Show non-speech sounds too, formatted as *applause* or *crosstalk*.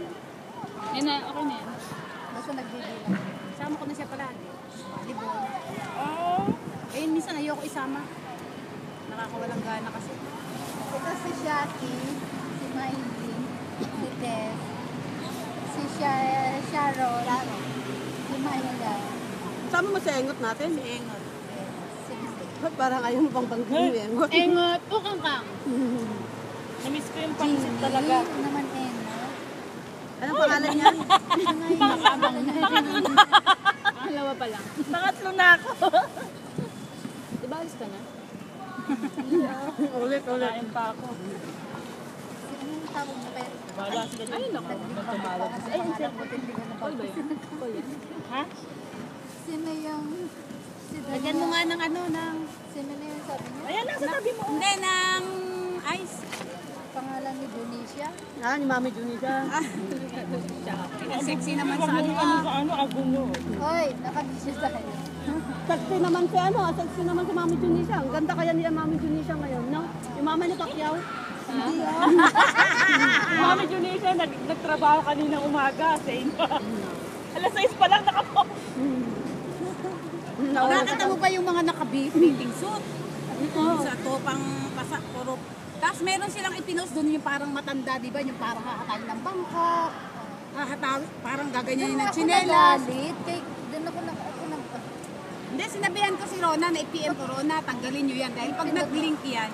yan. Yan na, okay na yan. Basta nagbibilang. Sama ko na siya palagi. Libon. Oh. Eh, minsan ayoko isama. Nakakawalang gana kasi. Ito si Shaki, si Miley, si Tess, si Sha- Sharon, si Myla, Sama mo sa engot natin. Si Engot. si Ba't *laughs* Parang ayaw mo pang banggin yung engot. Engot, ukang kang. *laughs* Namiss ko yung pansit talaga. Hindi naman Ena. Anong pangalan niya? Pangalawa pa lang. Pangatlo na ako. Di ba alis ka na? ulit, ulit. Kain pa ako. Anong tawag mo kaya? Baga sila dito. Ayun ako. Tumawag kasi. Ay, ang sarap. Hindi ko na Call ba yun? Call yan. Ha? Sino yung... Si Lagyan mo nga ng ano, ng... Sino na yung sabi niya? Ayan, nasa tabi mo. Hindi, ng ice. Bonicia. Ah, ni Mami Junida. Ang sexy naman sa ano. Ano sa ano, aguno. Hoy, nakabisyo tayo. Sexy naman si ano, sexy naman si Mami Junisa. Ang ganda kaya ni Mami Junisa ngayon, no? Yung mama ni Pacquiao. Hindi ah. Mami Junisa, nag nagtrabaho kanina umaga sa inyo. Alas 6 pa lang nakapo. Nakakita mo ba yung mga naka-bathing suit? Sa topang pasa, puro. Tapos meron silang ipinost doon yung parang matanda, di ba? Yung parang kakatayin ng bangko. Hahatawi, parang gaganyan ng. Kay, doon ako na ako nag... Hindi, sinabihan ko si Rona na i-PM ko, Rona, tanggalin nyo yan. Dahil pag nag-link yan,